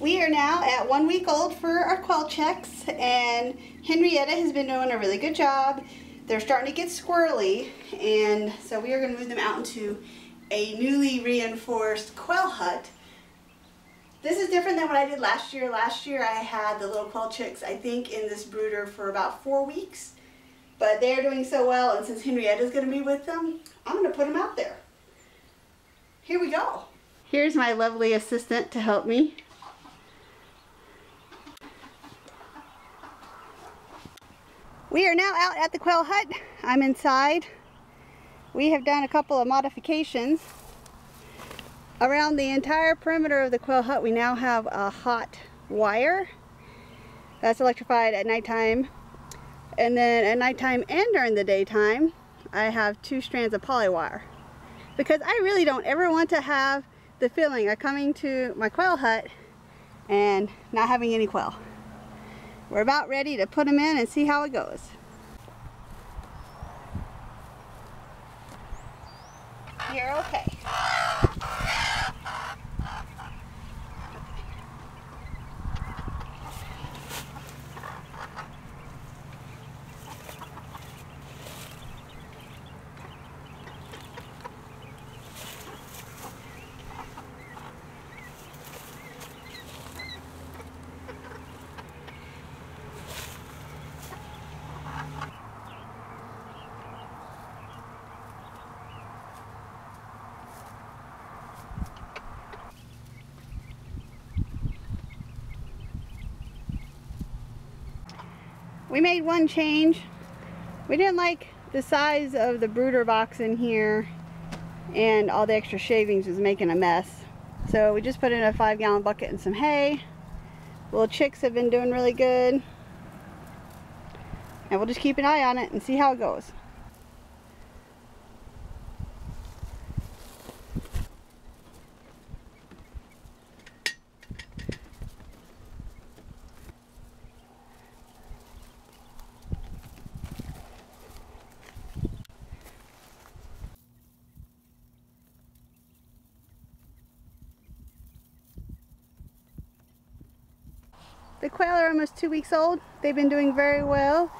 We are now at one week old for our quail checks and Henrietta has been doing a really good job. They're starting to get squirrely and so we are going to move them out into a newly reinforced quail hut. This is different than what I did last year. Last year I had the little quail chicks I think in this brooder for about four weeks but they're doing so well and since Henrietta's going to be with them I'm going to put them out there. Here we go. Here's my lovely assistant to help me. We are now out at the quail hut. I'm inside. We have done a couple of modifications. Around the entire perimeter of the quail hut we now have a hot wire that's electrified at nighttime. And then at nighttime and during the daytime I have two strands of poly wire. Because I really don't ever want to have the feeling of coming to my quail hut and not having any quail. We're about ready to put them in and see how it goes. You're okay. We made one change. We didn't like the size of the brooder box in here and all the extra shavings was making a mess. So we just put in a five gallon bucket and some hay. Little chicks have been doing really good. And we'll just keep an eye on it and see how it goes. The quail are almost two weeks old. They've been doing very well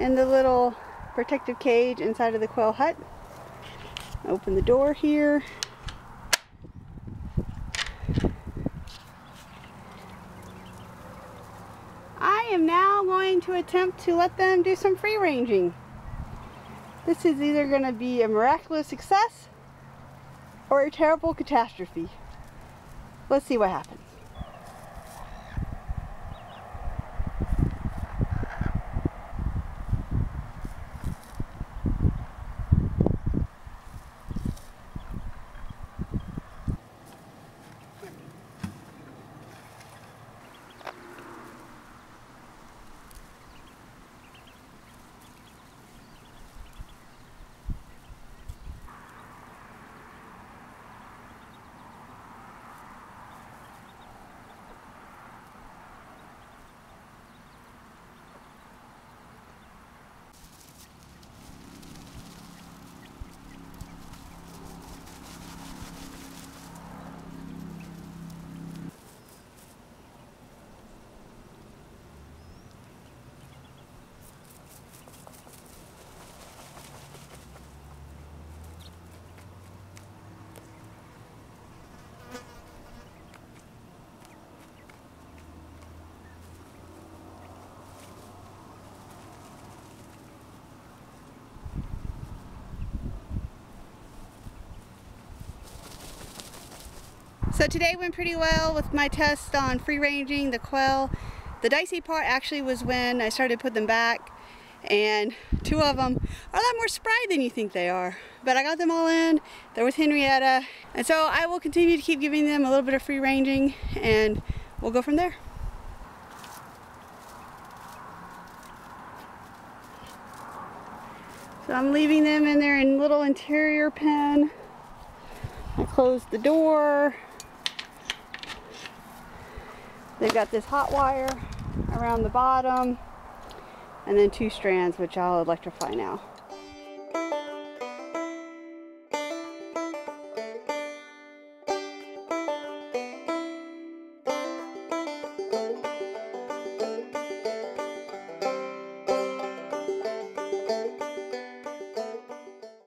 in the little protective cage inside of the quail hut. Open the door here. I am now going to attempt to let them do some free ranging. This is either going to be a miraculous success or a terrible catastrophe. Let's see what happens. So today went pretty well with my test on free ranging the quail. The dicey part actually was when I started to put them back and two of them are a lot more spry than you think they are. But I got them all in, they're with Henrietta, and so I will continue to keep giving them a little bit of free ranging and we'll go from there. So I'm leaving them in there their little interior pen. I closed the door. They've got this hot wire around the bottom and then two strands which I'll electrify now.